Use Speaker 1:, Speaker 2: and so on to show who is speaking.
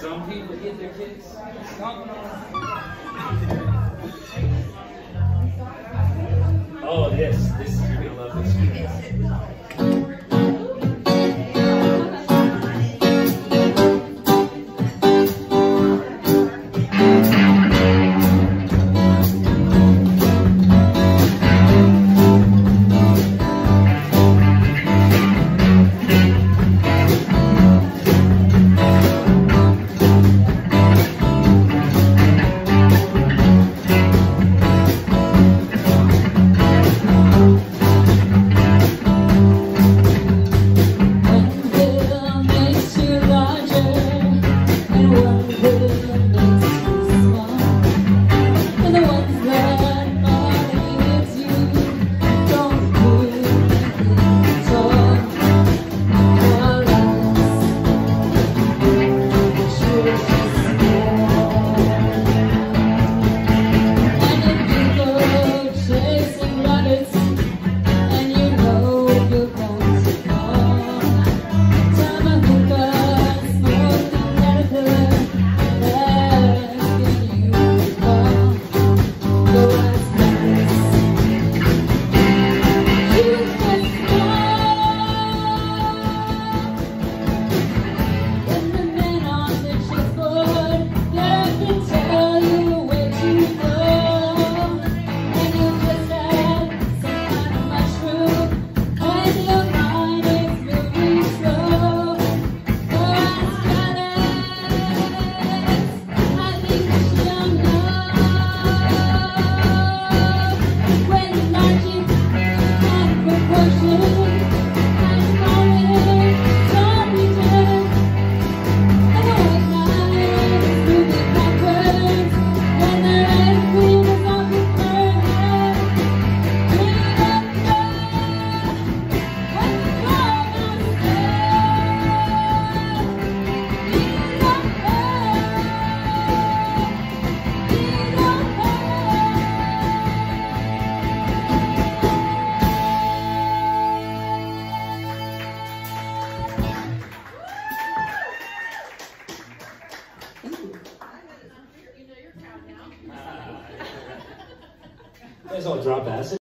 Speaker 1: Some people get their kicks stomping on. Oh, this, this, you're gonna love this.
Speaker 2: Guys all drop acid?